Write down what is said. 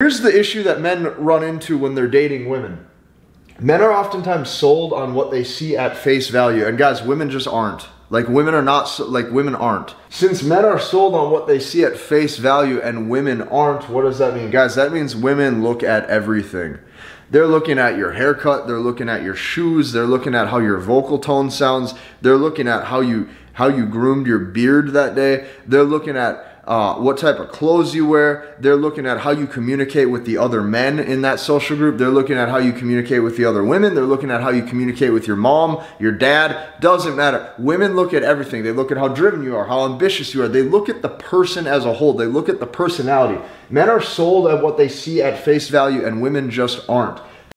Here's the issue that men run into when they're dating women. Men are oftentimes sold on what they see at face value, and guys, women just aren't. Like women are not like women aren't. Since men are sold on what they see at face value and women aren't, what does that mean? Guys, that means women look at everything. They're looking at your haircut, they're looking at your shoes, they're looking at how your vocal tone sounds, they're looking at how you how you groomed your beard that day. They're looking at uh, what type of clothes you wear. They're looking at how you communicate with the other men in that social group. They're looking at how you communicate with the other women. They're looking at how you communicate with your mom, your dad. Doesn't matter. Women look at everything. They look at how driven you are, how ambitious you are. They look at the person as a whole. They look at the personality. Men are sold at what they see at face value, and women just aren't.